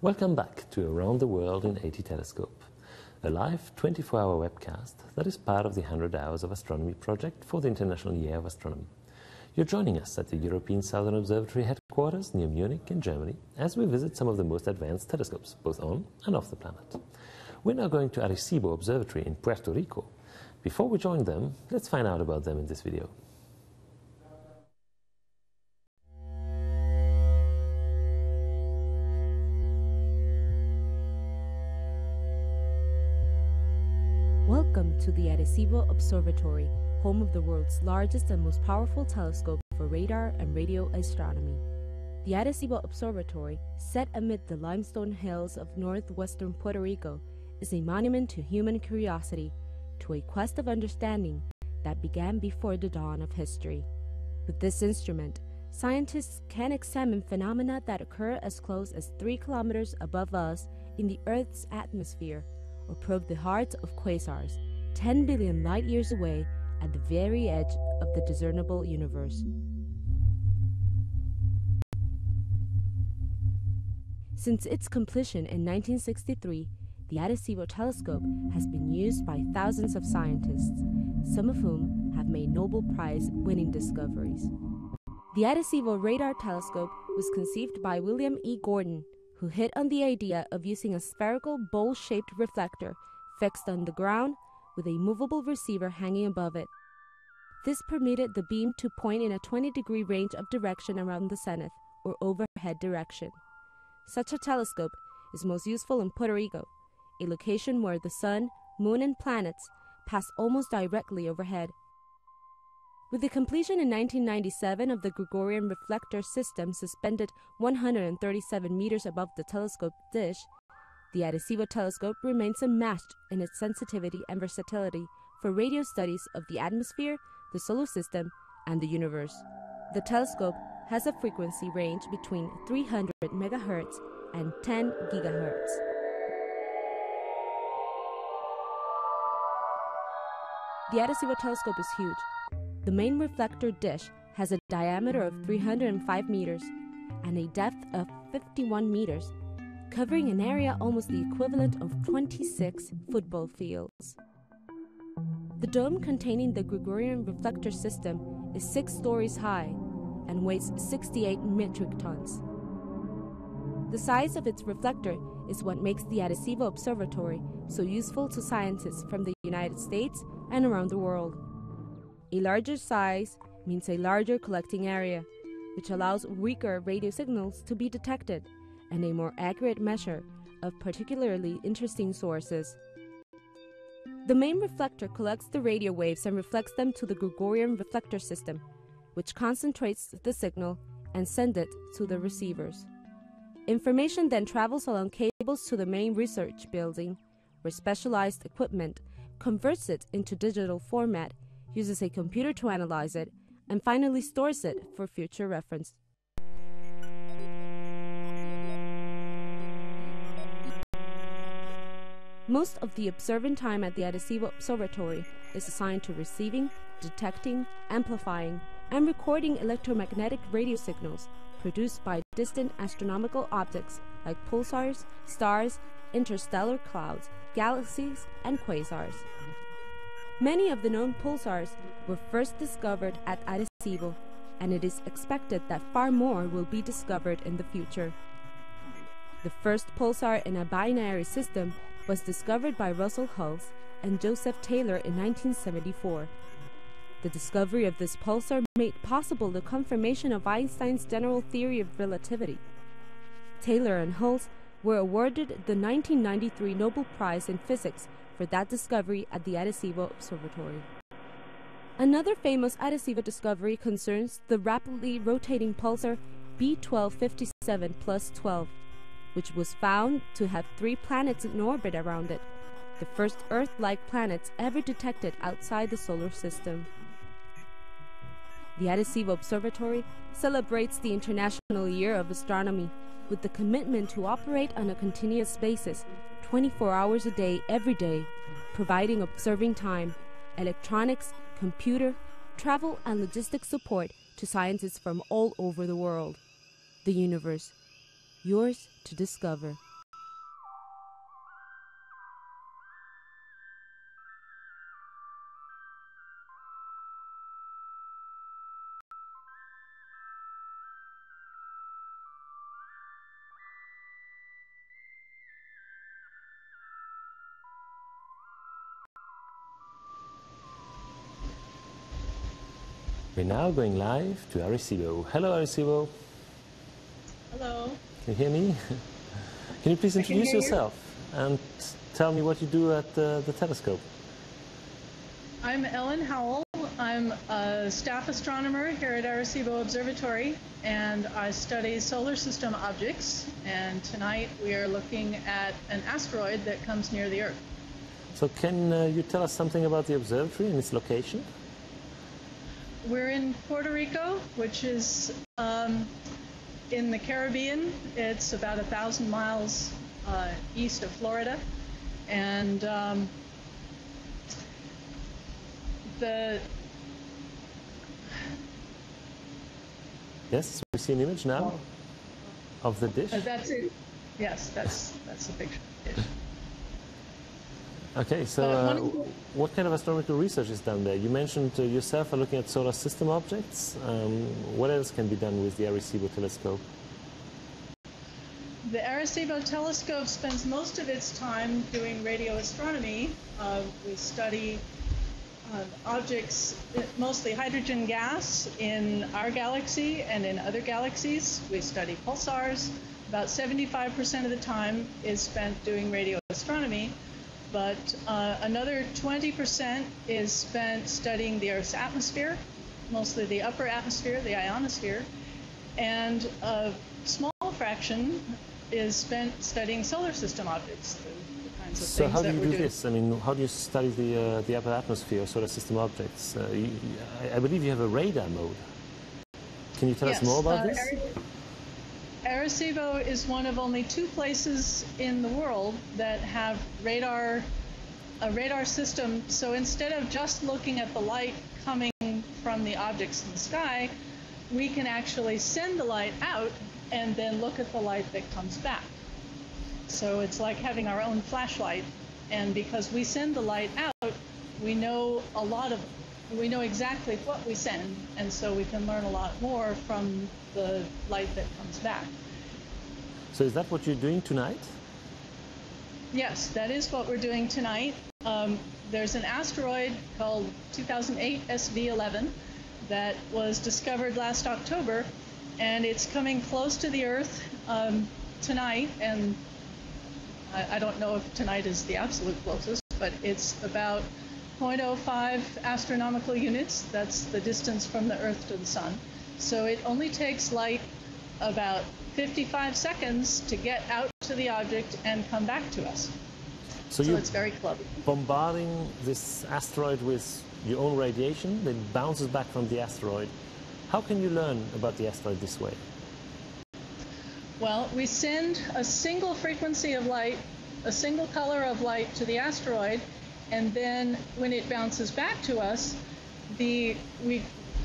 Welcome back to Around the World in 80 Telescope, a live 24 hour webcast that is part of the 100 Hours of Astronomy project for the International Year of Astronomy. You're joining us at the European Southern Observatory headquarters near Munich in Germany as we visit some of the most advanced telescopes, both on and off the planet. We're now going to Arecibo Observatory in Puerto Rico. Before we join them, let's find out about them in this video. Welcome to the Arecibo Observatory, home of the world's largest and most powerful telescope for radar and radio astronomy. The Arecibo Observatory, set amid the limestone hills of northwestern Puerto Rico, is a monument to human curiosity, to a quest of understanding that began before the dawn of history. With this instrument, scientists can examine phenomena that occur as close as 3 kilometers above us in the Earth's atmosphere or probe the hearts of quasars 10 billion light years away at the very edge of the discernible universe. Since its completion in 1963, the Arecibo telescope has been used by thousands of scientists, some of whom have made Nobel Prize winning discoveries. The Arecibo radar telescope was conceived by William E. Gordon, who hit on the idea of using a spherical bowl shaped reflector fixed on the ground with a movable receiver hanging above it. This permitted the beam to point in a 20 degree range of direction around the zenith or overhead direction. Such a telescope is most useful in Puerto Rico, a location where the sun, moon, and planets pass almost directly overhead. With the completion in 1997 of the Gregorian reflector system suspended 137 meters above the telescope dish, the Arecibo telescope remains unmatched in its sensitivity and versatility for radio studies of the atmosphere, the solar system, and the universe. The telescope has a frequency range between 300 MHz and 10 GHz. The Arecibo telescope is huge. The main reflector dish has a diameter of 305 meters and a depth of 51 meters, covering an area almost the equivalent of 26 football fields. The dome containing the Gregorian reflector system is six stories high and weighs 68 metric tons. The size of its reflector is what makes the Arecibo Observatory so useful to scientists from the United States and around the world. A larger size means a larger collecting area, which allows weaker radio signals to be detected and a more accurate measure of particularly interesting sources. The main reflector collects the radio waves and reflects them to the Gregorian reflector system, which concentrates the signal and sends it to the receivers. Information then travels along cables to the main research building, where specialized equipment converts it into digital format, uses a computer to analyze it, and finally stores it for future reference. Most of the observing time at the Arecibo Observatory is assigned to receiving, detecting, amplifying, and recording electromagnetic radio signals produced by distant astronomical objects like pulsars, stars, interstellar clouds, galaxies, and quasars. Many of the known pulsars were first discovered at Arecibo, and it is expected that far more will be discovered in the future. The first pulsar in a binary system was discovered by Russell Hulse and Joseph Taylor in 1974. The discovery of this pulsar made possible the confirmation of Einstein's general theory of relativity. Taylor and Hulse were awarded the 1993 Nobel Prize in Physics for that discovery at the Arecibo Observatory. Another famous Arecibo discovery concerns the rapidly rotating pulsar B1257 plus 12, which was found to have three planets in orbit around it, the first Earth like planets ever detected outside the solar system. The Arecibo Observatory celebrates the International Year of Astronomy with the commitment to operate on a continuous basis, 24 hours a day, every day, providing observing time, electronics, computer, travel, and logistics support to scientists from all over the world. The universe, yours to discover. We're now going live to Arecibo. Hello, Arecibo. Hello. Can you hear me? Can you please introduce you. yourself and tell me what you do at the, the telescope? I'm Ellen Howell. I'm a staff astronomer here at Arecibo Observatory, and I study solar system objects. And tonight we are looking at an asteroid that comes near the Earth. So, can uh, you tell us something about the observatory and its location? We're in Puerto Rico, which is um, in the Caribbean. It's about a thousand miles uh, east of Florida, and um, the Yes, we see an image now of the dish. uh, that's it. Yes, that's that's the picture. Okay, so Uh, uh, one of the- what kind of astronomical research is done there? You mentioned uh, yourself are looking at solar system objects. Um, what else can be done with the Arecibo telescope? The Arecibo telescope spends most of its time doing radio astronomy. Uh, we study uh, objects, mostly hydrogen gas, in our galaxy and in other galaxies. We study pulsars. About 75% of the time is spent doing radio astronomy, but uh, another 20% is spent studying the Earth's atmosphere, mostly the upper atmosphere, the ionosphere, and a small fraction is spent studying solar system objects, the, the kinds of So things how do you do doing. this? I mean, how do you study the uh, the upper atmosphere, solar system objects? Uh, you, I, I believe you have a radar mode. Can you tell us more about uh, this? Are- Arecibo is one of only two places in the world that have radar, a radar system. So instead of just looking at the light coming from the objects in the sky, we can actually send the light out and then look at the light that comes back. So it's like having our own flashlight. And because we send the light out, we know a lot of, we know exactly what we send, and so we can learn a lot more from the light that comes back. So is that what you're doing tonight? Yes, that is what we're doing tonight. Um, there's an asteroid called 2008 SV11 that was discovered last October, and it's coming close to the Earth um, tonight. And I, I don't know if tonight is the absolute closest, but it's about 0.05 astronomical units. That's the distance from the Earth to the Sun. So it only takes light about 55 seconds to get out to the object and come back to us. So, So it's very close. bombarding this asteroid with your own radiation that bounces back from the asteroid. How can you learn about the asteroid this way? Well, we send a single frequency of light, a single color of light to the asteroid, and then when it bounces back to us, the we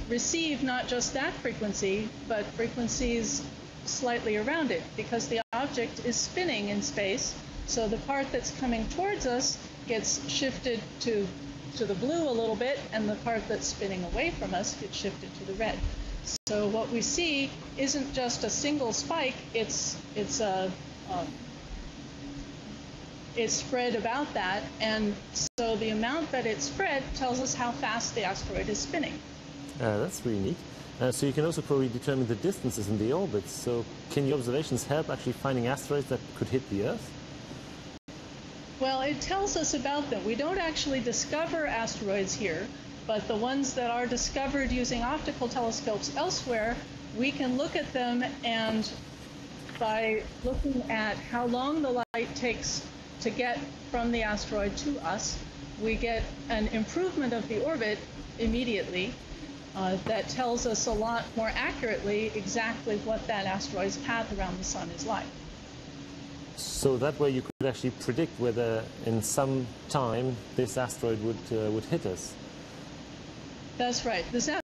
receive not just that frequency, but frequencies slightly around it because the object is spinning in space. So the part that's coming towards us gets shifted to to the blue a little bit, and the part that's spinning away from us gets shifted to the red. So what we see isn't just a single spike; it's it's a um, it's spread about that, and so the amount that it's spread tells us how fast the asteroid is spinning. Uh, that's really neat. Uh, so you can also probably determine the distances in the orbits. So can your observations help actually finding asteroids that could hit the Earth? Well, it tells us about them. We don't actually discover asteroids here, but the ones that are discovered using optical telescopes elsewhere, we can look at them and by looking at how long the light takes to get from the asteroid to us, we get an improvement of the orbit immediately uh, that tells us a lot more accurately exactly what that asteroid's path around the sun is like. So that way you could actually predict whether in some time this asteroid would, uh, would hit us. That's right. This